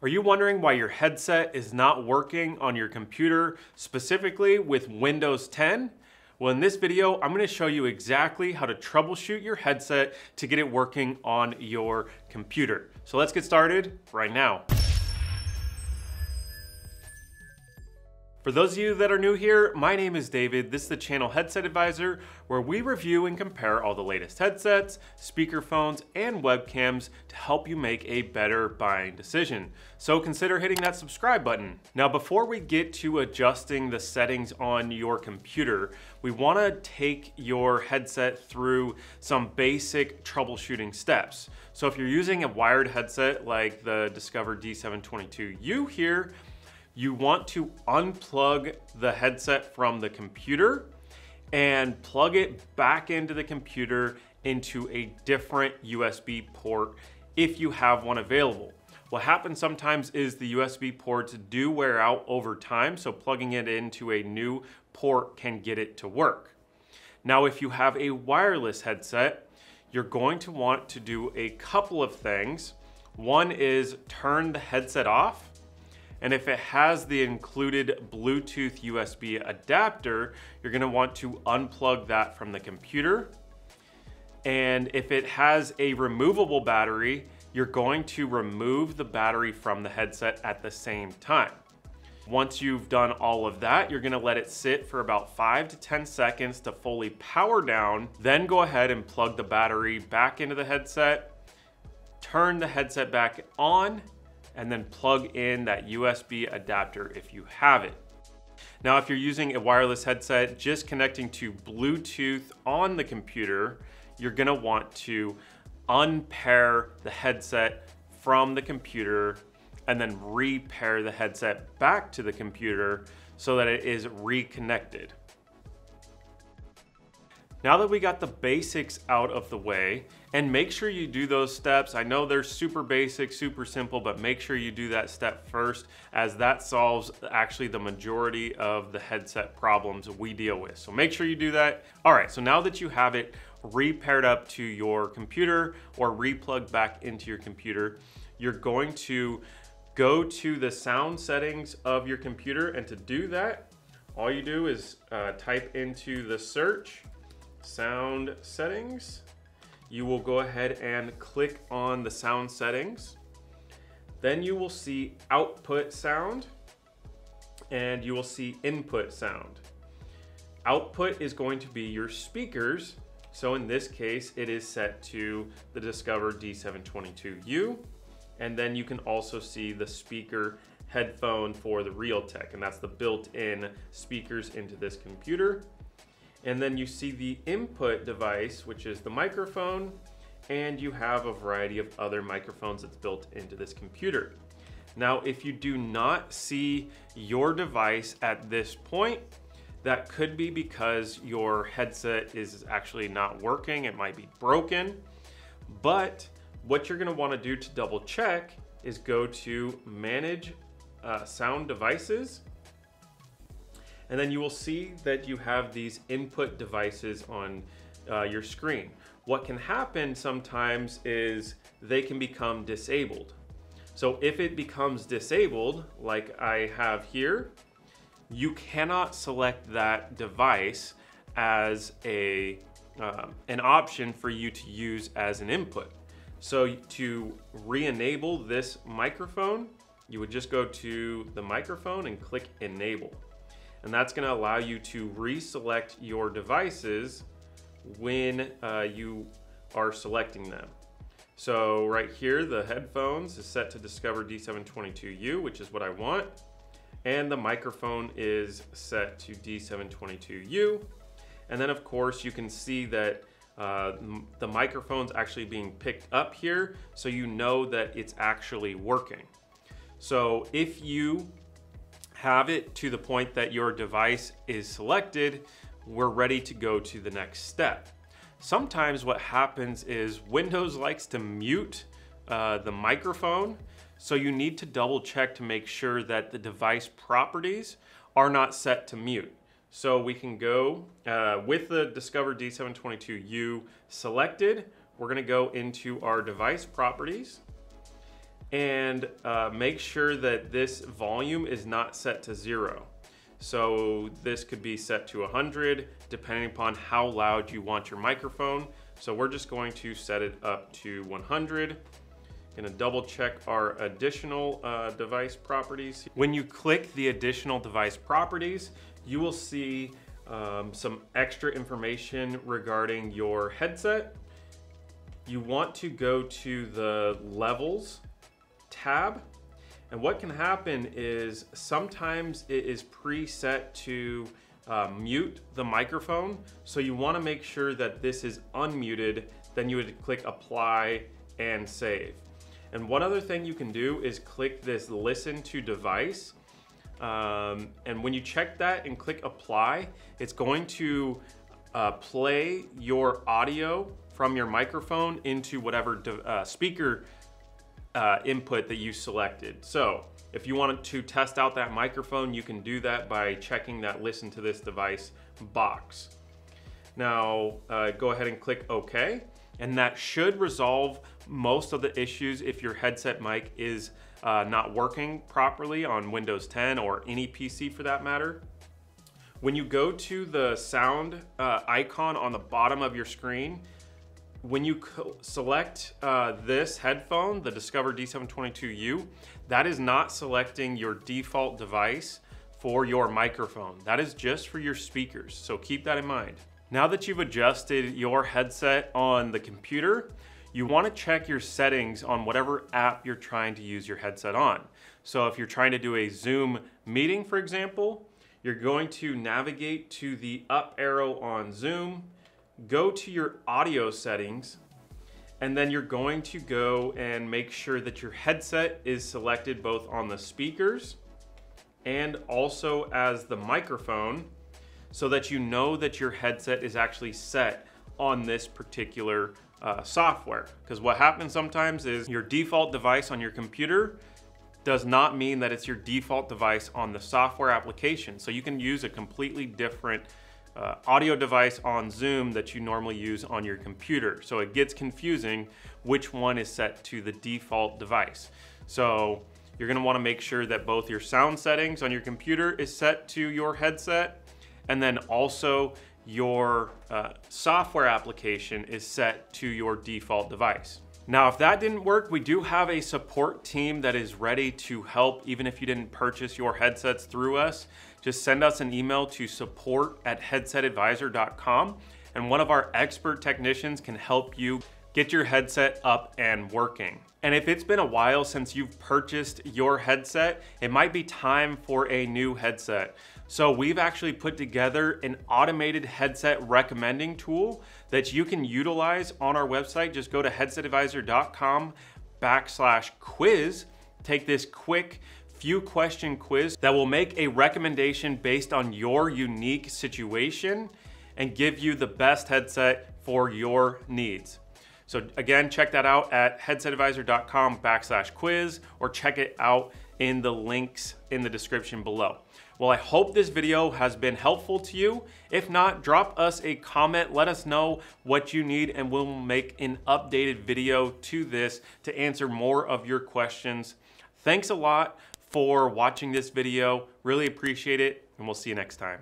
Are you wondering why your headset is not working on your computer, specifically with Windows 10? Well, in this video, I'm gonna show you exactly how to troubleshoot your headset to get it working on your computer. So let's get started right now. For those of you that are new here, my name is David. This is the channel Headset Advisor, where we review and compare all the latest headsets, speakerphones, and webcams to help you make a better buying decision. So consider hitting that subscribe button. Now, before we get to adjusting the settings on your computer, we wanna take your headset through some basic troubleshooting steps. So if you're using a wired headset like the Discover D722U here, you want to unplug the headset from the computer and plug it back into the computer into a different USB port if you have one available. What happens sometimes is the USB ports do wear out over time, so plugging it into a new port can get it to work. Now, if you have a wireless headset, you're going to want to do a couple of things. One is turn the headset off and if it has the included Bluetooth USB adapter, you're gonna want to unplug that from the computer. And if it has a removable battery, you're going to remove the battery from the headset at the same time. Once you've done all of that, you're gonna let it sit for about five to 10 seconds to fully power down. Then go ahead and plug the battery back into the headset, turn the headset back on, and then plug in that USB adapter if you have it. Now, if you're using a wireless headset, just connecting to Bluetooth on the computer, you're gonna want to unpair the headset from the computer and then repair the headset back to the computer so that it is reconnected. Now that we got the basics out of the way, and make sure you do those steps. I know they're super basic, super simple, but make sure you do that step first as that solves actually the majority of the headset problems we deal with. So make sure you do that. All right, so now that you have it repaired up to your computer or replugged back into your computer, you're going to go to the sound settings of your computer. And to do that, all you do is uh, type into the search sound settings. You will go ahead and click on the sound settings. Then you will see output sound and you will see input sound. Output is going to be your speakers. So in this case, it is set to the Discover D722U. And then you can also see the speaker headphone for the Realtek, and that's the built-in speakers into this computer. And then you see the input device, which is the microphone, and you have a variety of other microphones that's built into this computer. Now, if you do not see your device at this point, that could be because your headset is actually not working. It might be broken. But what you're gonna wanna do to double check is go to Manage uh, Sound Devices and then you will see that you have these input devices on uh, your screen. What can happen sometimes is they can become disabled. So if it becomes disabled, like I have here, you cannot select that device as a uh, an option for you to use as an input. So to re-enable this microphone, you would just go to the microphone and click enable and that's gonna allow you to reselect your devices when uh, you are selecting them. So right here, the headphones is set to Discover D722U, which is what I want. And the microphone is set to D722U. And then of course you can see that uh, the microphone's actually being picked up here, so you know that it's actually working. So if you have it to the point that your device is selected, we're ready to go to the next step. Sometimes what happens is Windows likes to mute uh, the microphone, so you need to double check to make sure that the device properties are not set to mute. So we can go uh, with the Discover D722U selected, we're gonna go into our device properties and uh, make sure that this volume is not set to zero. So this could be set to 100 depending upon how loud you want your microphone. So we're just going to set it up to 100. Gonna double check our additional uh, device properties. When you click the additional device properties, you will see um, some extra information regarding your headset. You want to go to the levels tab and what can happen is sometimes it is preset to uh, mute the microphone. So you wanna make sure that this is unmuted, then you would click apply and save. And one other thing you can do is click this listen to device. Um, and when you check that and click apply, it's going to uh, play your audio from your microphone into whatever uh, speaker uh, input that you selected. So if you wanted to test out that microphone, you can do that by checking that listen to this device box. Now uh, go ahead and click OK, and that should resolve most of the issues if your headset mic is uh, not working properly on Windows 10 or any PC for that matter. When you go to the sound uh, icon on the bottom of your screen, when you select uh, this headphone, the Discover D722U, that is not selecting your default device for your microphone. That is just for your speakers, so keep that in mind. Now that you've adjusted your headset on the computer, you wanna check your settings on whatever app you're trying to use your headset on. So if you're trying to do a Zoom meeting, for example, you're going to navigate to the up arrow on Zoom, go to your audio settings, and then you're going to go and make sure that your headset is selected both on the speakers and also as the microphone so that you know that your headset is actually set on this particular uh, software. Because what happens sometimes is your default device on your computer does not mean that it's your default device on the software application. So you can use a completely different uh, audio device on Zoom that you normally use on your computer. So it gets confusing which one is set to the default device. So you're gonna wanna make sure that both your sound settings on your computer is set to your headset and then also your uh, software application is set to your default device. Now, if that didn't work, we do have a support team that is ready to help even if you didn't purchase your headsets through us. Just send us an email to support at headsetadvisor.com and one of our expert technicians can help you get your headset up and working. And if it's been a while since you've purchased your headset, it might be time for a new headset. So we've actually put together an automated headset recommending tool that you can utilize on our website. Just go to headsetadvisor.com backslash quiz. Take this quick few question quiz that will make a recommendation based on your unique situation and give you the best headset for your needs. So again, check that out at headsetadvisor.com backslash quiz or check it out in the links in the description below. Well, I hope this video has been helpful to you. If not, drop us a comment. Let us know what you need and we'll make an updated video to this to answer more of your questions. Thanks a lot for watching this video. Really appreciate it and we'll see you next time.